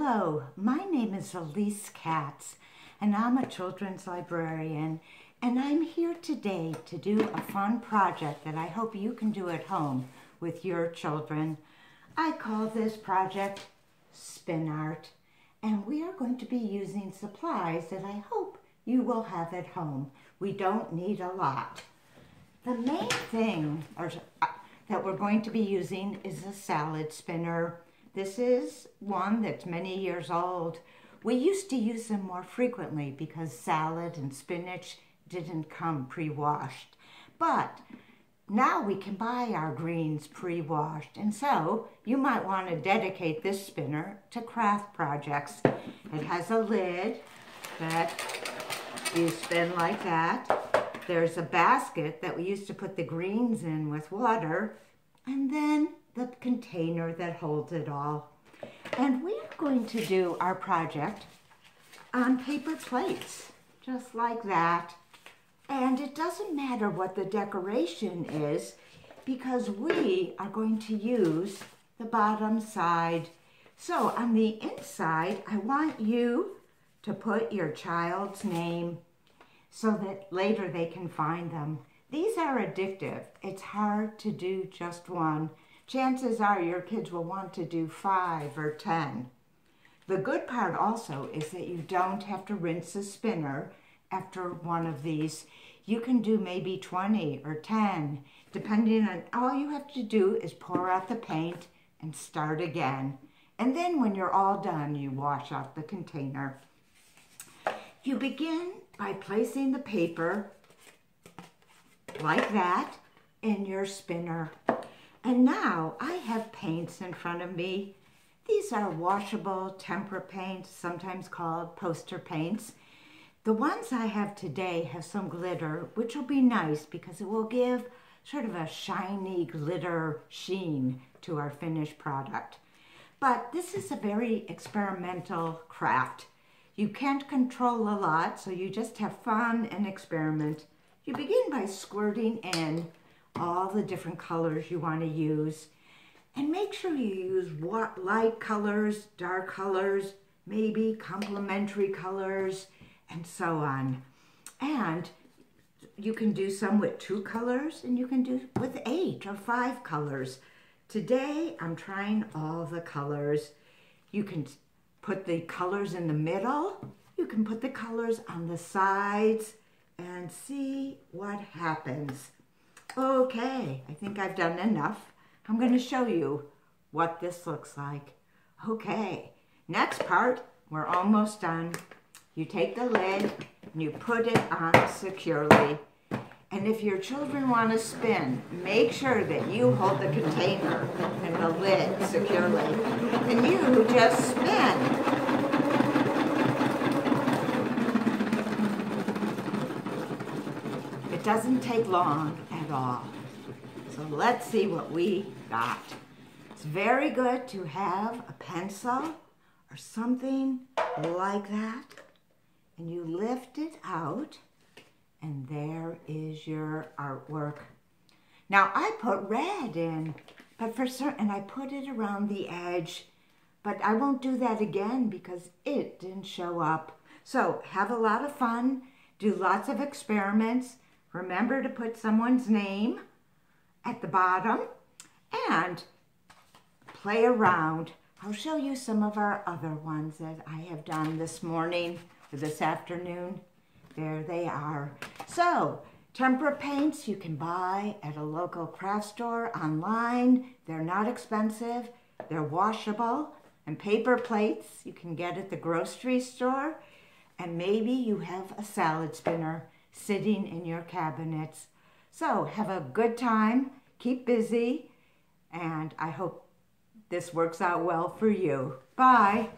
Hello, my name is Elise Katz, and I'm a children's librarian, and I'm here today to do a fun project that I hope you can do at home with your children. I call this project Spin Art, and we are going to be using supplies that I hope you will have at home. We don't need a lot. The main thing or, uh, that we're going to be using is a salad spinner this is one that's many years old. We used to use them more frequently because salad and spinach didn't come pre-washed. But now we can buy our greens pre-washed and so you might want to dedicate this spinner to craft projects. It has a lid that you spin like that. There's a basket that we used to put the greens in with water and then the container that holds it all. And we are going to do our project on paper plates, just like that. And it doesn't matter what the decoration is because we are going to use the bottom side. So on the inside, I want you to put your child's name so that later they can find them. These are addictive. It's hard to do just one chances are your kids will want to do five or 10. The good part also is that you don't have to rinse a spinner after one of these. You can do maybe 20 or 10, depending on, all you have to do is pour out the paint and start again. And then when you're all done, you wash out the container. You begin by placing the paper like that in your spinner. And now I have paints in front of me. These are washable tempera paints, sometimes called poster paints. The ones I have today have some glitter, which will be nice because it will give sort of a shiny glitter sheen to our finished product. But this is a very experimental craft. You can't control a lot, so you just have fun and experiment. You begin by squirting in all the different colors you want to use. And make sure you use what light colors, dark colors, maybe complementary colors, and so on. And you can do some with two colors and you can do with eight or five colors. Today, I'm trying all the colors. You can put the colors in the middle. You can put the colors on the sides and see what happens. Okay, I think I've done enough. I'm going to show you what this looks like. Okay, next part, we're almost done. You take the lid and you put it on securely. And if your children want to spin, make sure that you hold the container and the lid securely. And you just spin. It doesn't take long at all. So let's see what we got. It's very good to have a pencil or something like that. And you lift it out and there is your artwork. Now I put red in, but for certain, and I put it around the edge, but I won't do that again because it didn't show up. So have a lot of fun, do lots of experiments, Remember to put someone's name at the bottom and play around. I'll show you some of our other ones that I have done this morning or this afternoon. There they are. So, tempera paints you can buy at a local craft store online. They're not expensive. They're washable. And paper plates you can get at the grocery store. And maybe you have a salad spinner sitting in your cabinets. So have a good time, keep busy, and I hope this works out well for you. Bye.